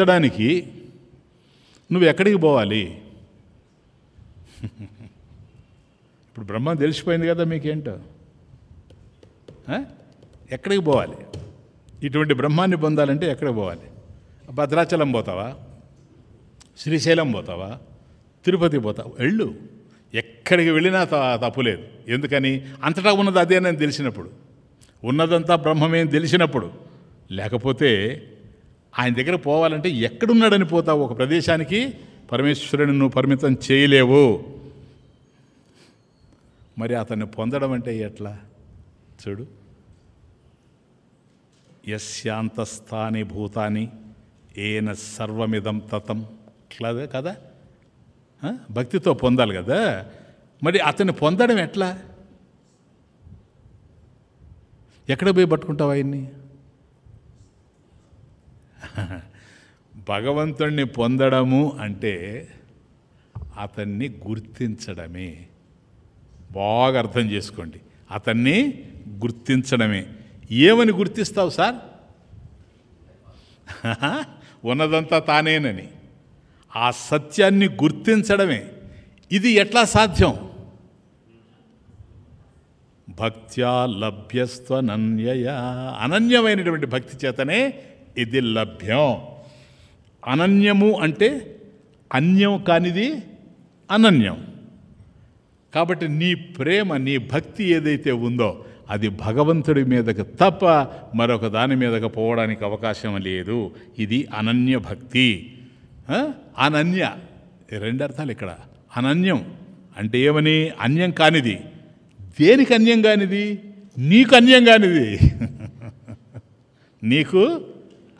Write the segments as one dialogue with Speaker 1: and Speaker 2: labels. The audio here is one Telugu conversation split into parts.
Speaker 1: పొందడానికి నువ్వు ఎక్కడికి పోవాలి? ఇప్పుడు బ్రహ్మ తెలిసిపోయింది కదా మీకేంటో. ఎక్కడికి పోవాలి? ఇటువంటి బ్రహ్మాన్ని పొందాలంటే ఎక్కడికి పోవాలి? భద్రాచలం పోతావా? శ్రీశైలం పోతావా? తిరుపతి పోతావా? వెళ్ళు. ఎక్కడికి వెళ్ళినా త తప్పులేదు ఎందుకని? అంతటా ఉన్నది అదేనని తెలిసినప్పుడు. ఉన్నదంతా బ్రహ్మమేం తెలిసినప్పుడు. లేకపోతే ఆయన దగ్గర పోవాలంటే ఎక్కడున్నాడని పోతావు? ఒక ప్రదేశానికి? పరమేశ్వరుని నువ్వు పరిమితం చేయలేవు. మరి అతన్ని పొందడం అంటే ఎట్లా? చూడు. యశాంతస్థాని భూతాని ఏన సర్వమిదం తతం. కదా? కదా భక్తితో పొందాలి కదా? మరి అతన్ని పొందడం ఎట్లా? ఎక్కడ పోయి పట్టుకుంటావు ఆయన్ని? భగవంతుణ్ణి పొందడము అంటే అతన్ని గుర్తించడమే. బాగా అర్థం చేసుకోండి. అతన్ని గుర్తించడమే. ఏమని గుర్తిస్తావు సార్? ఉన్నదంతా తానేనని. ఆ సత్యాన్ని గుర్తించడమే. ఇది ఎట్లా సాధ్యం? భక్త్యా లభ్యస్త్వనన్యయ. అనన్యమైనటువంటి భక్తి చేతనే ఇది లభ్యం. అనన్యము అంటే అన్యం కానిది అనన్యం. కాబట్టి నీ ప్రేమ నీ భక్తి ఏదైతే ఉందో అది భగవంతుడి మీదకి తప్ప మరొక దాని మీదకి పోవడానికి అవకాశం లేదు. ఇది అనన్య భక్తి. అనన్య. రెండు అర్థాలు ఇక్కడ. అనన్యం అంటే ఏమని? అన్యం కానిది. దేనికి అన్యం కానిది? నీకు అన్యం కానిది. నీకు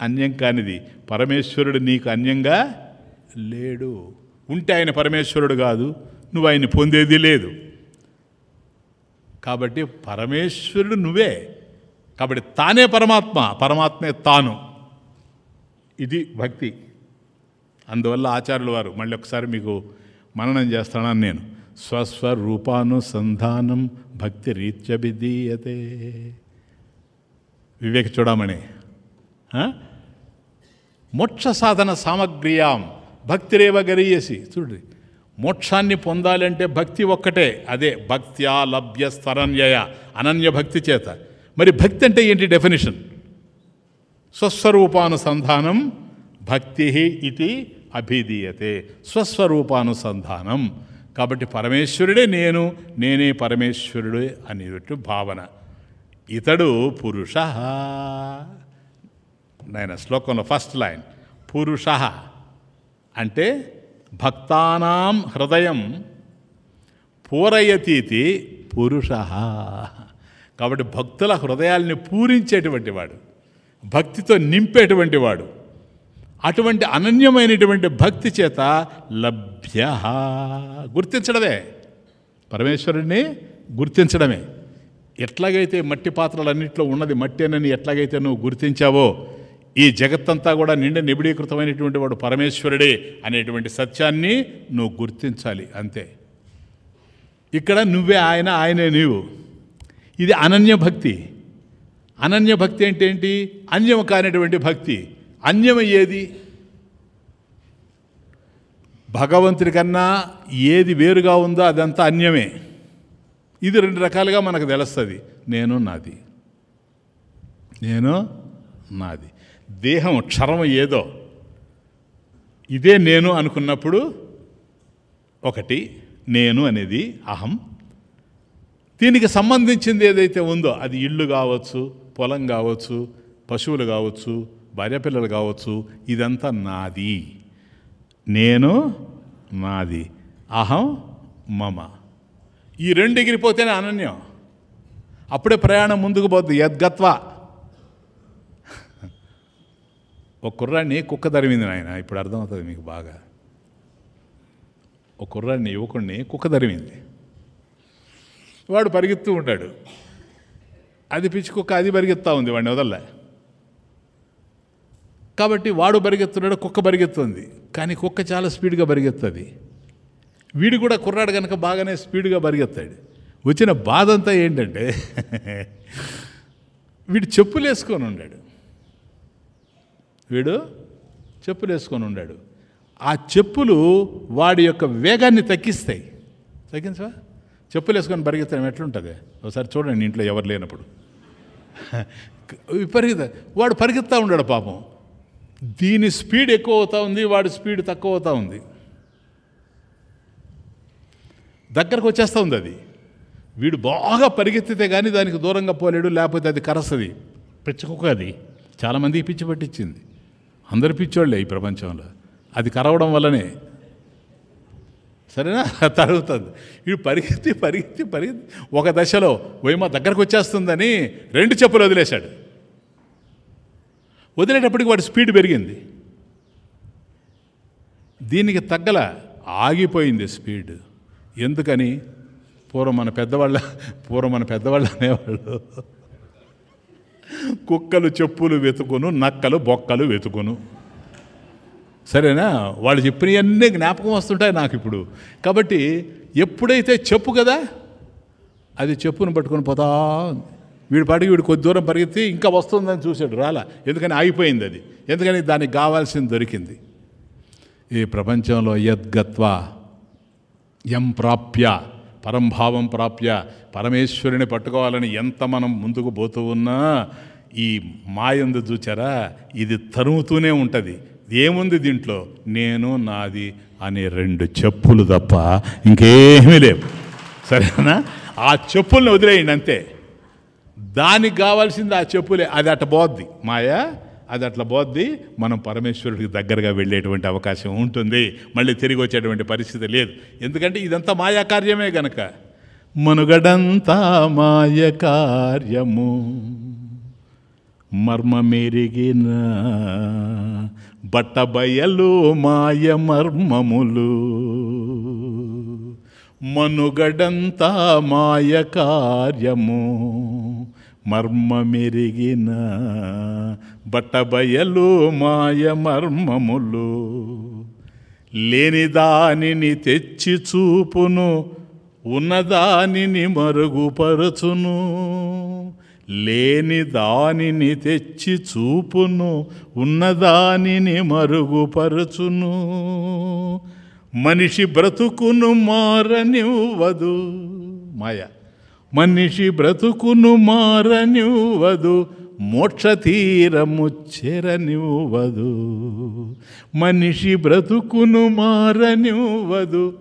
Speaker 1: అన్యం కానిది. పరమేశ్వరుడు నీకు అన్యంగా లేడు. ఉంటే ఆయన పరమేశ్వరుడు కాదు. నువ్వు ఆయన్ని పొందేది లేదు. కాబట్టి పరమేశ్వరుడు నువ్వే. కాబట్టి తానే పరమాత్మ. పరమాత్మే తాను. ఇది భక్తి. అందువల్ల ఆచార్యుల వారు మళ్ళీ ఒకసారి మీకు మననం చేస్తానని నేను. స్వస్వరూపానుసంధానం భక్తి రీత్యభిధీయతే వివేక చూడమని. మోక్ష సాధన సామగ్రియాం. భక్తిరేవ గరీయసి. చూడండి. మోక్షాన్ని పొందాలంటే భక్తి ఒక్కటే. అదే భక్త్యా లభ్య అనన్య భక్తి చేత. మరి భక్తి అంటే ఏంటి డెఫినేషన్? స్వస్వరూపానుసంధానం భక్తి ఇది అభిధీయతే. స్వస్వరూపానుసంధానం. కాబట్టి పరమేశ్వరుడే నేను నేనే పరమేశ్వరుడే అనేటువంటి భావన. ఇతడు పురుష. నాయన శ్లోకంలో ఫస్ట్ లైన్ పురుష అంటే భక్తానాం హృదయం పూరయతీతి పురుష. కాబట్టి భక్తుల హృదయాల్ని పూరించేటువంటి వాడు భక్తితో నింపేటువంటి వాడు అటువంటి అనన్యమైనటువంటి భక్తి చేత లభ్య. గుర్తించడమే పరమేశ్వరుడిని గుర్తించడమే. ఎట్లాగైతే మట్టి పాత్రలన్నింటిలో ఉన్నది మట్టేనని ఎట్లాగైతే నువ్వు గుర్తించావో ఈ జగత్తంతా కూడా నిండా నిబిడీకృతమైనటువంటి వాడు పరమేశ్వరుడే అనేటువంటి సత్యాన్ని నువ్వు గుర్తించాలి అంతే. ఇక్కడ నువ్వే ఆయన ఆయనే నీవు. ఇది అనన్య భక్తి. అనన్య భక్తి అంటే ఏంటి? అన్యం కానిటువంటి భక్తి. అన్యమయ్యేది ఏది? భగవంతుడి కన్నా ఏది వేరుగా ఉందో అదంతా అన్యమే. ఇది రెండు రకాలుగా మనకు తెలుస్తుంది. నేను నాది. నేను నాది. దేహం క్షరం ఏదో. ఇదే నేను అనుకున్నప్పుడు ఒకటి నేను అనేది అహం. దీనికి సంబంధించింది ఏదైతే ఉందో అది ఇల్లు కావచ్చు పొలం కావచ్చు పశువులు కావచ్చు భార్యపిల్లలు కావచ్చు ఇదంతా నాది. నేను నాది. అహం మమ. ఈ రెండు ఎగిరిపోతేనే అనన్యం. అప్పుడే ప్రయాణం ముందుకు పోద్ది. యద్గత్వ. ఒక కుర్రాడిని కుక్క తరిమింది నాయన. ఇప్పుడు అర్థమవుతుంది మీకు బాగా. ఒక కుర్రాడిని యువకుడిని కుక్క తరిమింది. వాడు పరిగెత్తూ ఉంటాడు. అది పిచ్చి కుక్క అది పరిగెత్తా ఉంది వాడిని వదల్ల. కాబట్టి వాడు పరిగెత్తున్నాడు కుక్క పరిగెత్తుంది. కానీ కుక్క చాలా స్పీడ్గా పరిగెత్తుంది. వీడు కూడా కుర్రాడు కనుక బాగానే స్పీడ్గా పరిగెత్తాడు. వచ్చిన బాధ అంతా ఏంటంటే వీడు చెప్పులు వేసుకొని ఉన్నాడు వీడు చెప్పులు వేసుకొని ఉన్నాడు ఆ చెప్పులు వాడి యొక్క వేగాన్ని తగ్గిస్తాయి. తగ్గించవా? చెప్పులు వేసుకొని పరిగెత్తడం ఎట్లుంటుంది? ఒకసారి చూడండి ఇంట్లో ఎవరు లేనప్పుడు. పరిగెత్త వాడు పరిగెత్తా ఉన్నాడు పాపం. దీని స్పీడ్ ఎక్కువ అవుతా ఉంది వాడి స్పీడ్ తక్కువ అవుతా ఉంది. దగ్గరకు వచ్చేస్తూ ఉంది అది. వీడు బాగా పరిగెత్తితే కానీ దానికి దూరంగా పోలేడు లేకపోతే అది కరస్తుంది. పిచ్చకుక్క అది. చాలామంది పిచ్చి పట్టించింది. అందరు పిచ్చోళ్ళే ఈ ప్రపంచంలో. అది కరవడం వల్లనే. సరేనా? తరుగుతుంది వీడు పరిగెత్తి పరిగెత్తి పరిగెత్తి. ఒక దశలో వైమ దగ్గరకు వచ్చేస్తుందని రెండు చెప్పులు వదిలేశాడు. వదిలేటప్పటికి వాడి స్పీడ్ పెరిగింది. దీనికి తగ్గల ఆగిపోయింది స్పీడ్. ఎందుకని? పూర్వం మన పెద్దవాళ్ళ పూర్వం మన పెద్దవాళ్ళు అనేవాళ్ళు. కుక్కలు చెప్పులు వెతుకును నక్కలు బొక్కలు వెతుకును. సరేనా? వాళ్ళు చెప్పినవన్నీ జ్ఞాపకం వస్తుంటాయి నాకు ఇప్పుడు. కాబట్టి ఎప్పుడైతే చెప్పు కదా అది చెప్పును పట్టుకొని పోతా వీడి పాటికి వీడు కొద్ది దూరం పరిగెత్తి ఇంకా వస్తుందని చూశాడు రాలా. ఎందుకని ఆగిపోయింది అది. ఎందుకని దానికి కావాల్సింది దొరికింది? ఈ ప్రపంచంలో యద్గత్వ ఎంప్రాప్య పరంభావం ప్రాప్య పరమేశ్వరుని పట్టుకోవాలని ఎంత మనం ముందుకు పోతూ ఉన్నా ఈ మాయందు చూచారా? ఇది తరుముతూనే ఉంటుంది. ఏముంది దీంట్లో? నేను నాది అనే రెండు చెప్పులు తప్ప ఇంకేమీ లేవు. సరేనా? ఆ చెప్పుల్ని వదిలేయండి అంతే. దానికి కావాల్సింది ఆ చెప్పులే. అది అట్ట పోద్ది. మాయా? అది అట్లా పోద్ది మనం పరమేశ్వరుడికి దగ్గరగా వెళ్ళేటువంటి అవకాశం ఉంటుంది. మళ్ళీ తిరిగి వచ్చేటువంటి పరిస్థితి లేదు. ఎందుకంటే ఇదంతా మాయా కార్యమే గనక. మనుగడంతా మాయ కార్యము. మర్మమెరిగిన బట్టబయలు మాయ మర్మములు. మనుగడంతా మాయ కార్యము. మర్మమెరిగిన బట్టబయలు మాయ మర్మములు. లేని దానిని తెచ్చి చూపును ఉన్నదానిని మరుగుపరచును. లేని దానిని తెచ్చి చూపును ఉన్నదానిని మరుగుపరచును. మనిషి బ్రతుకును మారనివ్వదు. మాయ. మనిషి బ్రతుకును మారనివ్వదు మోక్ష తీరము చెరనివ్వదు. మనిషి బ్రతుకును మారనివ్వదు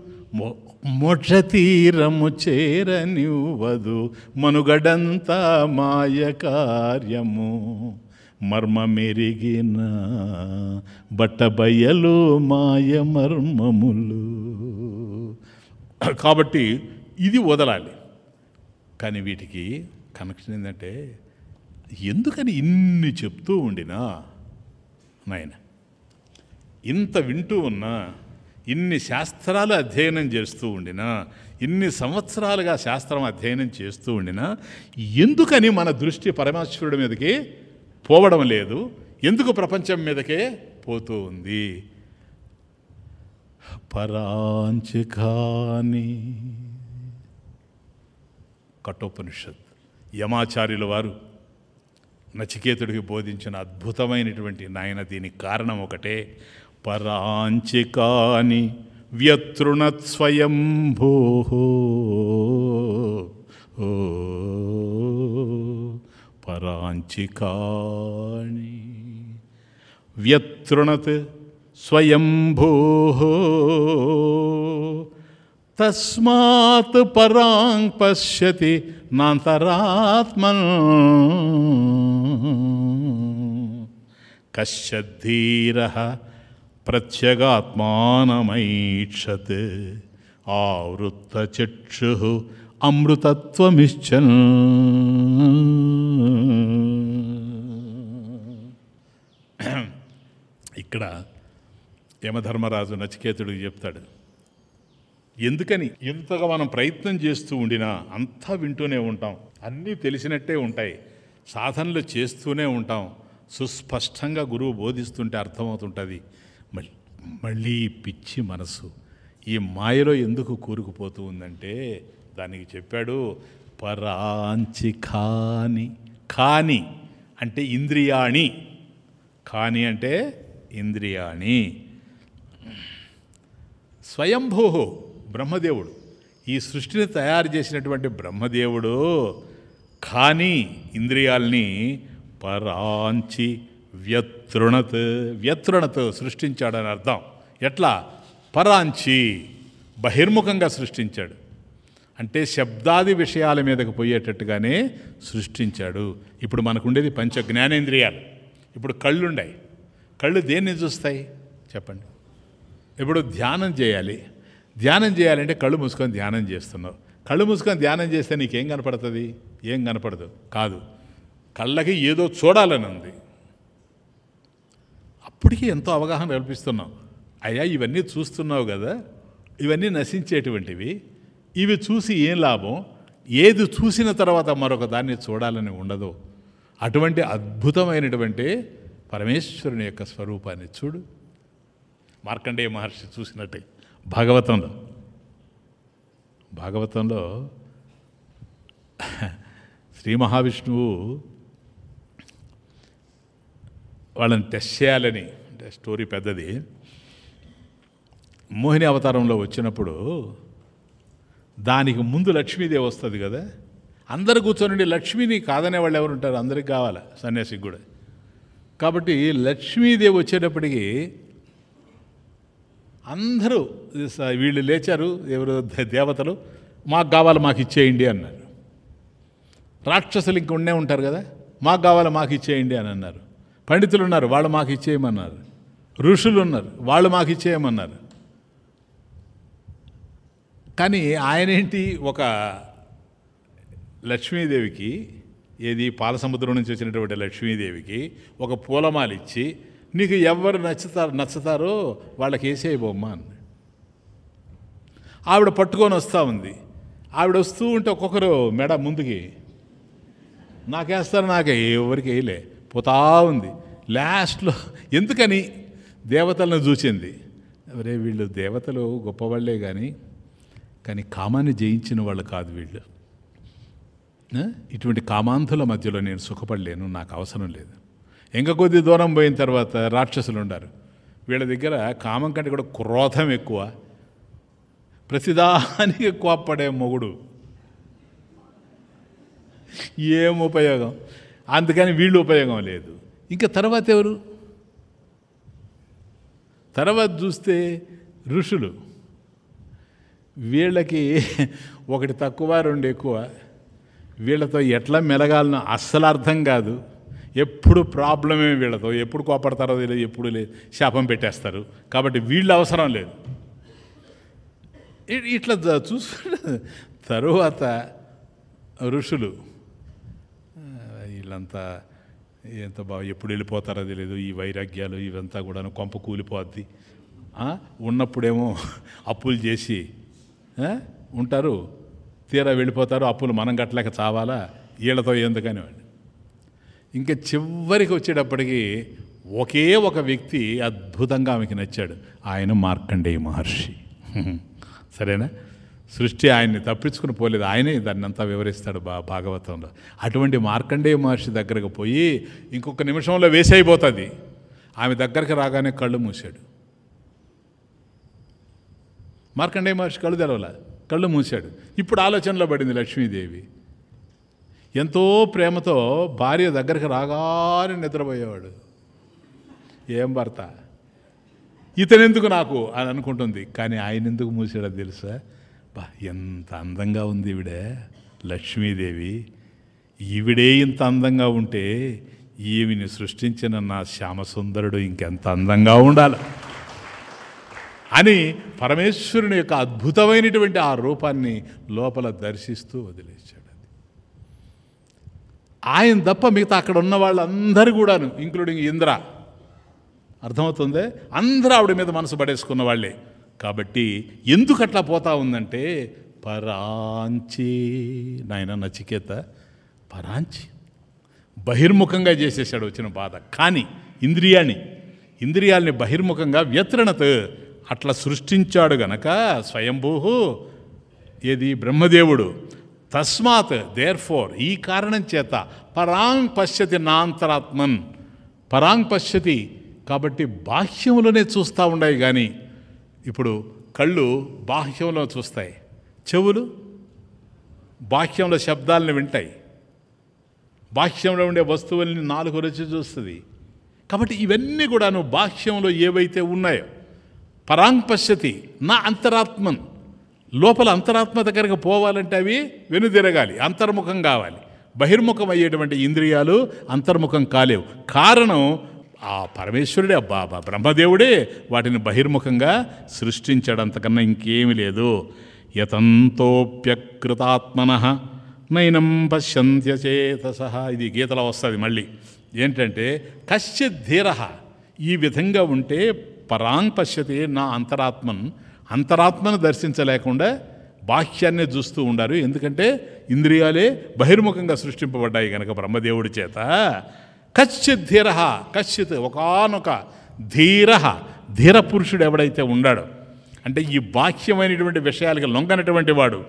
Speaker 1: మోక్ష తీరము చేరనివ్వదు. మనుగడంతా మాయ కార్యము. మర్మమెరిగిన బట్టబయలు మాయ మర్మములు. కాబట్టి ఇది వదలాలి. కానీ వీటికి కనెక్షన్ ఏంటంటే ఎందుకని ఇన్ని చెప్తూ ఉండినా నాయన? ఇంత వింటూ ఉన్నా ఇన్ని శాస్త్రాలు అధ్యయనం చేస్తూ ఉండినా ఇన్ని సంవత్సరాలుగా శాస్త్రం అధ్యయనం చేస్తూ ఉండినా ఎందుకని మన దృష్టి పరమేశ్వరుడి మీదకి పోవడం లేదు? ఎందుకు ప్రపంచం మీదకే పోతూ ఉంది? పరాంచికాని కఠోపనిషత్ యమాచార్యుల వారు నచికేతుడికి బోధించిన అద్భుతమైనటువంటి నాయన దీనికి కారణం ఒకటే పరాంచికాని వ్యతృణత్ స్వయంభూ పరాంచికాని వ్యతృణత్ స్వయంభూ. తస్మాత్ పరాం పశ్యతి నాంతరాత్మన్ కశ్యద్ధీర ప్రత్యగాత్మానమైక్షత్ ఆవృత్తచక్షు అమృతత్వమిచ్చన్ ఇక్కడ యమధర్మరాజు నచికేతుడికి చెప్తాడు ఎందుకని? ఎంతగా మనం ప్రయత్నం చేస్తూ ఉండినా అంతా వింటూనే ఉంటాం. అన్నీ తెలిసినట్టే ఉంటాయి. సాధనలు చేస్తూనే ఉంటాం. సుస్పష్టంగా గురువు బోధిస్తుంటే అర్థమవుతుంటుంది. మళ్ళీ మళ్ళీ పిచ్చి మనసు ఈ మాయలో ఎందుకు కూరుకుపోతూ ఉందంటే దానికి చెప్పాడు పరాంచి కాని కాని అంటే ఇంద్రియాణి. కాని అంటే ఇంద్రియాణి. స్వయంభూ బ్రహ్మదేవుడు. ఈ సృష్టిని తయారు చేసినటువంటి బ్రహ్మదేవుడు కానీ ఇంద్రియాల్ని పరాంచి వ్యతృణత్ వ్యతృణత్ సృష్టించాడని అర్థం. ఎట్లా? పరాంచి బహిర్ముఖంగా సృష్టించాడు. అంటే శబ్దాది విషయాల మీదకు పోయేటట్టుగానే సృష్టించాడు. ఇప్పుడు మనకుండేది పంచ జ్ఞానేంద్రియాలు. ఇప్పుడు కళ్ళుండాయి. కళ్ళు దేన్ని చూస్తాయి? చెప్పండి. ఇప్పుడు ధ్యానం చేయాలి. ధ్యానం చేయాలంటే కళ్ళు మూసుకొని ధ్యానం చేస్తున్నావు. కళ్ళు మూసుకొని ధ్యానం చేస్తే నీకేం కనపడుతుంది? ఏం కనపడదు? కాదు. కళ్ళకి ఏదో చూడాలని ఉంది. అప్పటికి ఎంతో అవగాహన కల్పిస్తున్నావు అయ్యా ఇవన్నీ చూస్తున్నావు కదా? ఇవన్నీ నశించేటువంటివి. ఇవి చూసి ఏం లాభం? ఏది చూసిన తర్వాత మరొక దాన్ని చూడాలని ఉండదు. అటువంటి అద్భుతమైనటువంటి పరమేశ్వరుని యొక్క స్వరూపాన్ని చూడు. మార్కండేయ మహర్షి చూసినట్టే. భాగవతంలో. భాగవతంలో శ్రీ మహావిష్ణువు వాళ్ళని టెస్ట్ చేయాలని అంటే స్టోరీ పెద్దది. మోహిని అవతారంలో వచ్చినప్పుడు దానికి ముందు లక్ష్మీదేవి వస్తుంది కదా. అందరు కూర్చొని లక్ష్మిని కాదనే వాళ్ళు ఎవరు ఉంటారు? అందరికి కావాలి? సన్యాసికి కూడా. కాబట్టి లక్ష్మీదేవి వచ్చేటప్పటికి అందరూ స- వీళ్ళు లేచారు ఎవరు దేవతలు మాకు కావాలి మాకు ఇచ్చేయండి అన్నారు. రాక్షసులు ఇంక ఉండే ఉంటారు కదా మాకు కావాలి మాకు ఇచ్చేయండి అని అన్నారు. పండితులు ఉన్నారు వాళ్ళు మాకు ఇచ్చేయమన్నారు. ఋషులు ఉన్నారు వాళ్ళు మాకు ఇచ్చేయమన్నారు. కానీ ఆయనేంటి ఒక లక్ష్మీదేవికి ఏది పాలసముద్రం నుంచి వచ్చినటువంటి లక్ష్మీదేవికి ఒక పూలమాల ఇచ్చి నీకు ఎవరు నచ్చుతారు నచ్చుతారో వాళ్ళకి వేసేయి బొమ్మ అని ఆవిడ పట్టుకొని వస్తూ ఉంది. ఆవిడ వస్తూ ఉంటే ఒక్కొక్కరు మెడ ముందుకి. నాకేస్తారు నాకే. ఎవరికి వేయలే. పోతా ఉంది. లాస్ట్లో ఎందుకని దేవతలను చూసింది అరే వీళ్ళు దేవతలు గొప్పవాళ్ళే కానీ కానీ కామాన్ని జయించిన వాళ్ళు కాదు వీళ్ళు. ఇటువంటి కామాంధుల మధ్యలో నేను సుఖపడలేను నాకు అవసరం లేదు. ఇంకా కొద్ది దూరం పోయిన తర్వాత రాక్షసులు ఉండారు. వీళ్ళ దగ్గర కామం కంటే కూడా క్రోధం ఎక్కువ. ప్రతిదానికి కోప్పడే మొగుడు. ఏం ఉపయోగం? అందుకని వీళ్ళు ఉపయోగం లేదు. ఇంకా తర్వాత ఎవరు? తర్వాత చూస్తే ఋషులు. వీళ్ళకి ఒకటి తక్కువ రెండు ఎక్కువ. వీళ్ళతో ఎట్లా మెలగాలనో అస్సలు అర్థం కాదు. ఎప్పుడు ప్రాబ్లమే వీళ్ళతో ఎప్పుడు కోపడతారో తెలియదు ఎప్పుడు లేదు శాపం పెట్టేస్తారు. కాబట్టి వీళ్ళు అవసరం లేదు. ఇట్లా జ- చూసుకుంటే తరువాత ఋషులు వీళ్ళంతా ఎంత బాగా ఎప్పుడు వెళ్ళిపోతారో తెలియదు ఈ వైరాగ్యాలు ఇవంతా కూడా కొంప కూలిపోద్ది. ఉన్నప్పుడేమో అప్పులు చేసి ఉంటారు. తీరా వెళ్ళిపోతారు అప్పులు మనం కట్టలేక చావాలా? వీళ్ళతో ఎందుకని ఇంకా చివరికి వచ్చేటప్పటికి ఒకే ఒక వ్యక్తి అద్భుతంగా ఆమెకి నచ్చాడు. ఆయన మార్కండేయ మహర్షి. సరేనా? సృష్టి ఆయన్ని తప్పించుకుని పోలేదు. ఆయనే దాన్ని అంతా వివరిస్తాడు బా భాగవతంలో. అటువంటి మార్కండేయ మహర్షి దగ్గరకు పోయి ఇంకొక నిమిషంలో వేసైపోతుంది. ఆమె దగ్గరికి రాగానే కళ్ళు మూసాడు మార్కండేయ మహర్షి కళ్ళు తెరవలా? కళ్ళు మూసాడు ఇప్పుడు ఆలోచనలో పడింది లక్ష్మీదేవి. ఎంతో ప్రేమతో భార్య దగ్గరికి రాగానే నిద్రపోయేవాడు. ఏం భర్త? ఇతనెందుకు నాకు? అని అనుకుంటుంది. కానీ ఆయన ఎందుకు మూసాడో తెలుసా? బా ఎంత అందంగా ఉంది ఈవిడే లక్ష్మీదేవి. ఈవిడే ఇంత అందంగా ఉంటే ఈవిని సృష్టించిన నా శ్యామసుందరుడు ఇంకెంత అందంగా ఉండాలి? అని పరమేశ్వరుని యొక్క అద్భుతమైనటువంటి ఆ రూపాన్ని లోపల దర్శిస్తూ వదిలేశాడు. ఆయన తప్ప మిగతా అక్కడ ఉన్న వాళ్ళందరూ కూడాను ఇంక్లూడింగ్ ఇంద్ర. అర్థమవుతుంది? అందరూ ఆవిడ మీద మనసు పడేసుకున్న వాళ్ళే. కాబట్టి ఎందుకు అట్లా పోతా ఉందంటే పరాంచి. నాయన నచికేత పరాంచి. బహిర్ముఖంగా చేసేసాడు వచ్చిన బాధ. కానీ ఇంద్రియాన్ని ఇంద్రియాల్ని బహిర్ముఖంగా వ్యత్రణత అట్లా సృష్టించాడు గనక స్వయంభూ ఏది బ్రహ్మదేవుడు. తస్మాత్ దేర్ ఫోర్ ఈ కారణం చేత పరాంగ్ పశ్యతి నాంతరాత్మన్. పరాంగ్ పశ్యతి కాబట్టి బాహ్యములోనే చూస్తూ ఉన్నాయి కానీ ఇప్పుడు కళ్ళు బాహ్యంలో చూస్తాయి. చెవులు బాహ్యంలో శబ్దాలను వింటాయి. బాహ్యంలో ఉండే వస్తువుల్ని నాలుగు రుచి చూస్తుంది. కాబట్టి ఇవన్నీ కూడాను బాహ్యంలో ఏవైతే ఉన్నాయో పరాంగ్ పశ్యతి నా అంతరాత్మన్. లోపల అంతరాత్మ దగ్గరకు పోవాలంటే అవి వెనుదిరగాలి అంతర్ముఖం కావాలి. బహిర్ముఖం అయ్యేటువంటి ఇంద్రియాలు అంతర్ముఖం కాలేవు. కారణం ఆ పరమేశ్వరుడే అబ్బాబా బ్రహ్మదేవుడే వాటిని బహిర్ముఖంగా సృష్టించడంతకన్నా ఇంకేమి ఇంకేమీ లేదు. యతంతోప్యకృతాత్మన నైనం పశ్యంత్యచేతస ఇది గీతలో వస్తుంది మళ్ళీ. ఏంటంటే కశ్చిత్ ధీర. ఈ విధంగా ఉంటే పరాంగ్ పశ్యతి నా అంతరాత్మన్ అంతరాత్మను దర్శించలేకుండా బాహ్యాన్నే చూస్తూ ఉండారు ఎందుకంటే ఇంద్రియాలే బహిర్ముఖంగా సృష్టింపబడ్డాయి కనుక బ్రహ్మదేవుడి చేత. కశ్చిత్ ధీర కశ్చిత్ ఒకనొక ధీర ధీర పురుషుడు ఎవడైతే ఉండాడో అంటే ఈ బాహ్యమైనటువంటి విషయాలకి లొంగనటువంటి వాడు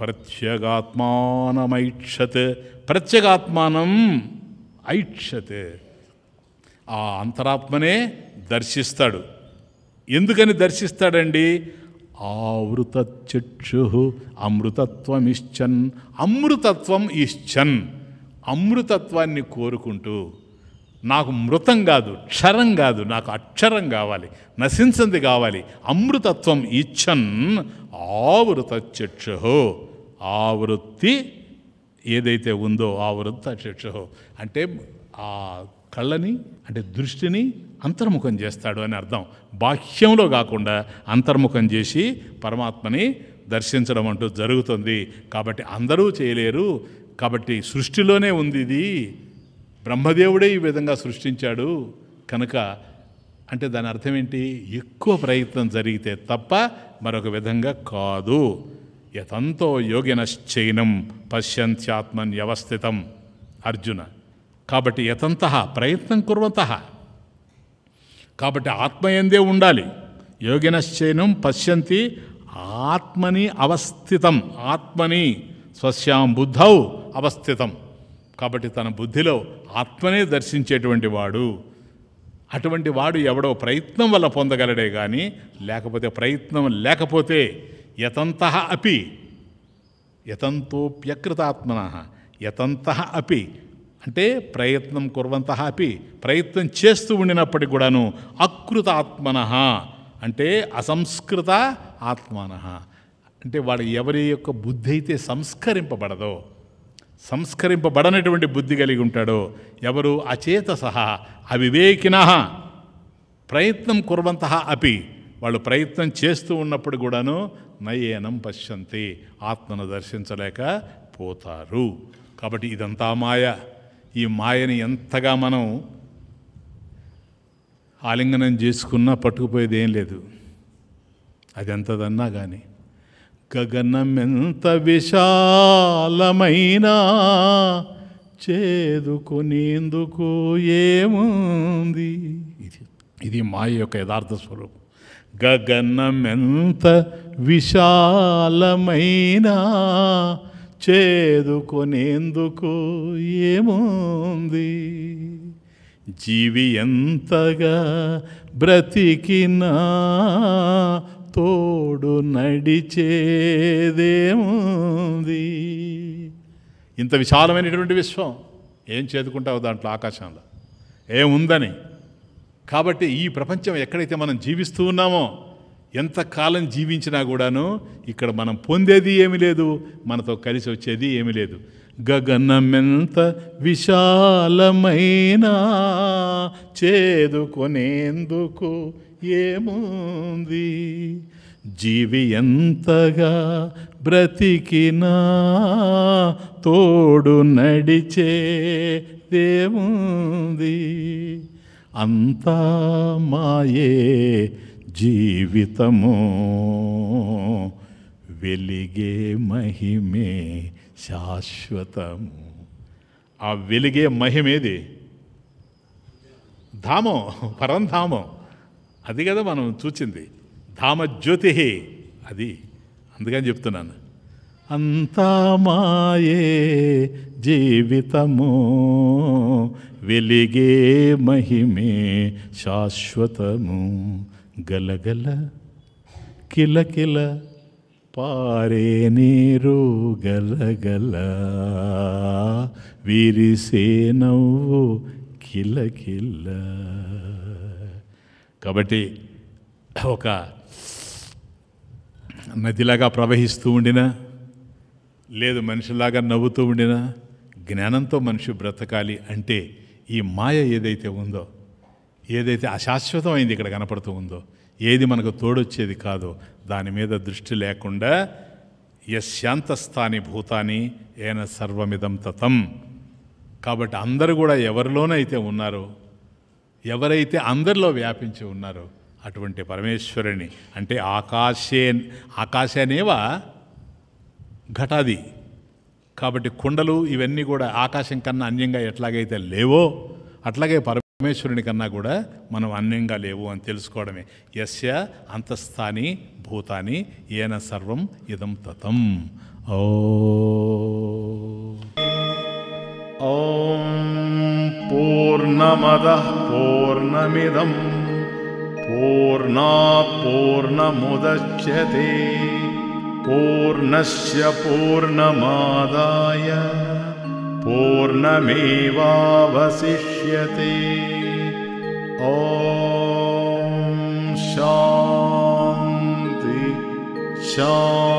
Speaker 1: ప్రత్యేగాత్మానమైక్షత్ ప్రత్యేగాత్మానం ఐక్షత్. ఆ అంతరాత్మనే దర్శిస్తాడు. ఎందుకని దర్శిస్తాడండి? ఆవృత చక్షు అమృతత్వం ఇశ్చన్ అమృతత్వం ఇశ్చన్ అమృతత్వాన్ని కోరుకుంటూ నాకు మృతం కాదు క్షరం కాదు నాకు అక్షరం కావాలి నశించింది కావాలి. అమృతత్వం ఇచ్చన్ ఆవృత చక్షు ఆవృత్తి ఏదైతే ఉందో ఆవృత చక్షు అంటే ఆ కళ్ళని అంటే దృష్టిని అంతర్ముఖం చేస్తాడు అని అర్థం. బాహ్యంలో కాకుండా అంతర్ముఖం చేసి పరమాత్మని దర్శించడం అంటూ జరుగుతుంది. కాబట్టి అందరూ చేయలేరు. కాబట్టి సృష్టిలోనే ఉంది ఇది. బ్రహ్మదేవుడే ఈ విధంగా సృష్టించాడు. కనుక అంటే దాని అర్థం ఏంటి? ఎక్కువ ప్రయత్నం జరిగితే తప్ప మరొక విధంగా కాదు. యతంతో యోగినశ్చైనం పశ్యంత్యాత్మన్ వ్యవస్థితం అర్జున. కాబట్టి యతంత ప్రయత్నం కుర్వంత. కాబట్టి ఆత్మయందే ఉండాలి. యోగినశ్చైనం పశ్యంతి ఆత్మని అవస్థితం. ఆత్మని స్వశ్యాం బుద్ధౌ అవస్థితం. కాబట్టి తన బుద్ధిలో ఆత్మనే దర్శించేటువంటి వాడు. అటువంటి వాడు ఎవడో ప్రయత్నం వల్ల పొందగలడే కానీ లేకపోతే ప్రయత్నం లేకపోతే యతంత అపి యతంతోప్యకృతాత్మన యతంత అపి అంటే ప్రయత్నం కుర్వంత అపి ప్రయత్నం చేస్తూ ఉండినప్పటికి కూడాను అకృతాత్మన అంటే అసంస్కృత ఆత్మన. అంటే వాడు ఎవరి యొక్క బుద్ధి అయితే సంస్కరింపబడదో సంస్కరింపబడనటువంటి బుద్ధి కలిగి ఉంటాడో ఎవరు అచేత సహా అవివేకిన. ప్రయత్నం కుర్వంత అపి వాళ్ళు ప్రయత్నం చేస్తూ ఉన్నప్పుడు కూడాను నయేనం పశ్యంతి ఆత్మను దర్శించలేక పోతారు. కాబట్టి ఇదంతా మాయ. ఈ మాయని ఎంతగా మనం ఆలింగనం చేసుకున్నా పట్టుకుపోయేది ఏం లేదు. అది ఎంతదన్నా కానీ గగనమెంత విశాలమైనా చేదుకునేందుకు ఏముంది? ఇది ఇది మాయ యొక్క యథార్థ స్వరూపం. గగనమెంత విశాలమైనా చేదుకొనేందుకు ఏముంది? జీవి ఎంతగా బ్రతికినా తోడు నడిచేదేముంది? ఇంత విశాలమైనటువంటి విశ్వం ఏం చేదుకుంటావు దాంట్లో ఆకాశంలో? ఏముందని? కాబట్టి ఈ ప్రపంచం ఎక్కడైతే మనం జీవిస్తూ ఉన్నామో ఎంతకాలం జీవించినా కూడాను ఇక్కడ మనం పొందేది ఏమి లేదు మనతో కలిసి వచ్చేది ఏమీ లేదు. గగనమెంత విశాలమైనా చేదుకొనేందుకు ఏముంది? జీవి ఎంతగా బ్రతికినా తోడు నడిచేదేముంది? అంతా మాయే జీవితము వెలిగే మహిమే శాశ్వతము. ఆ వెలిగే మహిమేది ధామం పరంధామం అది కదా మనం చూచింది. ధామ జ్యోతి అది. అందుకని చెప్తున్నాను. అంతా మాయే జీవితము వెలిగే మహిమే శాశ్వతము. గలగల కిలకిల పారే నీరు గలగల విరిసే నవ్వు కిలకిల కాబట్టి ఒక నదిలాగా ప్రవహిస్తూ ఉండినా లేదు మనిషిలాగా నవ్వుతూ ఉండినా జ్ఞానంతో మనిషి బ్రతకాలి అంటే ఈ మాయ ఏదైతే ఉందో ఏదైతే అశాశ్వతమైంది ఇక్కడ కనపడుతూ ఉందో ఏది మనకు తోడొచ్చేది కాదో దాని మీద దృష్టి లేకుండా యశాంతస్థాని భూతాని ఏన సర్వమిదం తతం. కాబట్టి అందరూ కూడా ఎవరిలోనైతే ఉన్నారో ఎవరైతే అందరిలో వ్యాపించి ఉన్నారో అటువంటి పరమేశ్వరుని అంటే ఆకాశే ఆకాశనేవా ఘటాది. కాబట్టి కుండలు ఇవన్నీ కూడా ఆకాశం కన్నా అన్యంగా ఎట్లాగైతే లేవో అట్లాగే పరమేశ్వరుని కన్నా కూడా మనం అన్యంగా లేవు అని తెలుసుకోవడమే. యస్య అంతస్థాని భూతాని ఏన సర్వం ఇదం తతం. ఓ.
Speaker 2: ఓం పూర్ణమద పూర్ణమిదం. పూర్ణా పూర్ణముద్యతే. పూర్ణశ్య పూర్ణమాదాయ. पूर्णमेवावशिष्यते। ॐ शान्ति शान्ति